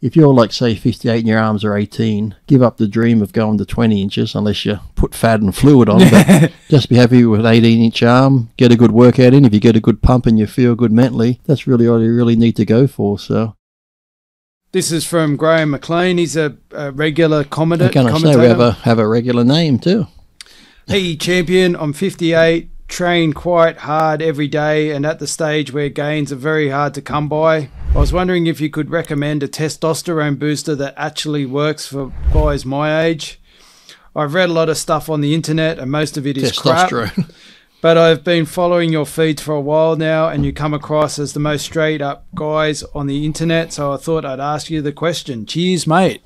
if you're like say 58 and your arms are 18, give up the dream of going to 20 inches unless you put fat and fluid on. But just be happy with 18 inch arm. Get a good workout in. If you get a good pump and you feel good mentally, that's really all you really need to go for. So. This is from Graham McLean. He's a, a regular commentator. Can I say we have a have a regular name too? Hey, champion. I'm 58. Train quite hard every day, and at the stage where gains are very hard to come by. I was wondering if you could recommend a testosterone booster that actually works for guys my age. I've read a lot of stuff on the internet, and most of it is crap. But I've been following your feeds for a while now, and you come across as the most straight up guys on the internet. So I thought I'd ask you the question. Cheers, mate.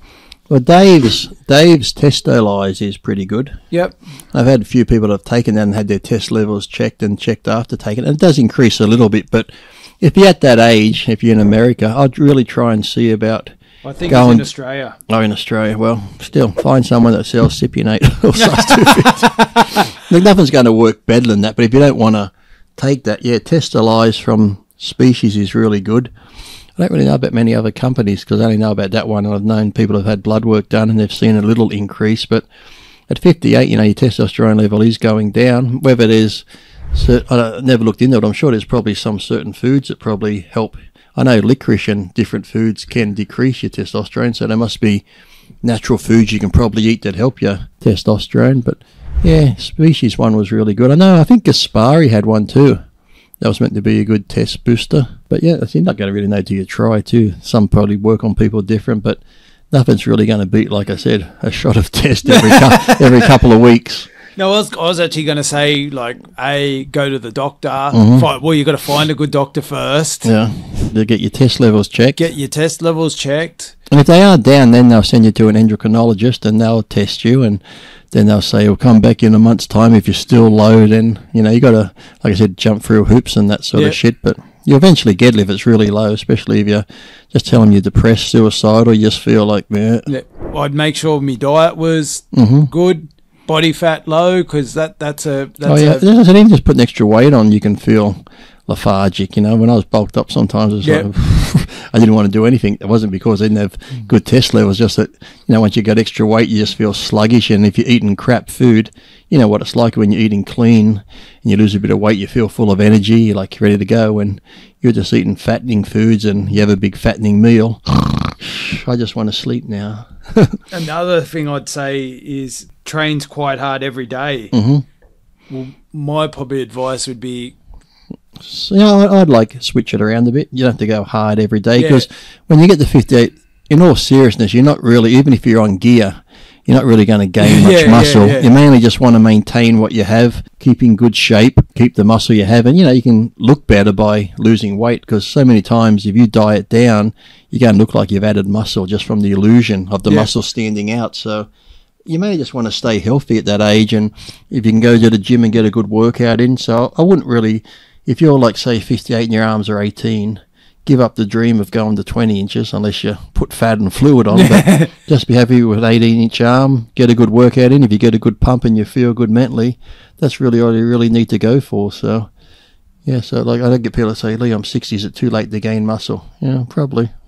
Well, Dave's Dave's Testolyze is pretty good. Yep. I've had a few people that have taken that and had their test levels checked and checked after taking it. And it does increase a little bit, but if you're at that age, if you're in America, I'd really try and see about I think going, it's in Australia. Oh, in Australia. Well, still find someone that sells Cypionate or size 250. nothing's going to work better than that. But if you don't want to take that, yeah, Testolyze from Species is really good. I don't really know about many other companies because I only know about that one. I've known people have had blood work done and they've seen a little increase. But at 58, you know, your testosterone level is going down. Whether it is, I never looked into it. But I'm sure there's probably some certain foods that probably help I know licorice and different foods can decrease your testosterone, so there must be natural foods you can probably eat that help your testosterone. But yeah, species one was really good. I know, I think Gaspari had one too. That was meant to be a good test booster. But yeah, you're not going to really know till you try too. Some probably work on people different, but nothing's really going to beat, like I said, a shot of test every, cu- every couple of weeks. No, I was, I was actually going to say, like, A, go to the doctor. Mm-hmm. Find, well, you've got to find a good doctor first. Yeah. To get your test levels checked. Get your test levels checked. And if they are down, then they'll send you to an endocrinologist and they'll test you. And then they'll say, we'll come back in a month's time. If you're still low, then, you know, you got to, like I said, jump through hoops and that sort yep. of shit. But you eventually get it if it's really low, especially if you're just telling you're depressed, suicidal, you just feel like, yeah. yeah. I'd make sure my diet was mm-hmm. good body fat low because that that's a that's oh yeah. A, even just putting extra weight on, you can feel lethargic. You know, when I was bulked up, sometimes it's yep. like I didn't want to do anything. It wasn't because I didn't have good test levels. Just that you know, once you got extra weight, you just feel sluggish. And if you're eating crap food, you know what it's like when you're eating clean and you lose a bit of weight. You feel full of energy. You're like you're ready to go. And you're just eating fattening foods and you have a big fattening meal, I just want to sleep now. Another thing I'd say is trains quite hard every day. Mm-hmm. Well, my probably advice would be. So, you know, I'd like switch it around a bit. You don't have to go hard every day because yeah. when you get to 58, in all seriousness, you're not really, even if you're on gear, you're not really going to gain much yeah, muscle. Yeah, yeah. You mainly just want to maintain what you have, keep in good shape, keep the muscle you have, and you know you can look better by losing weight because so many times if you diet down, you're going to look like you've added muscle just from the illusion of the muscle standing out. So you may just want to stay healthy at that age, and if you can go to the gym and get a good workout in. So I wouldn't really, if you're like say 58 and your arms are 18 give up the dream of going to 20 inches unless you put fat and fluid on. But just be happy with 18 inch arm, get a good workout in. If you get a good pump and you feel good mentally, that's really all you really need to go for. So, yeah, so like I don't get people to say, Lee, I'm 60, is it too late to gain muscle? Yeah, probably.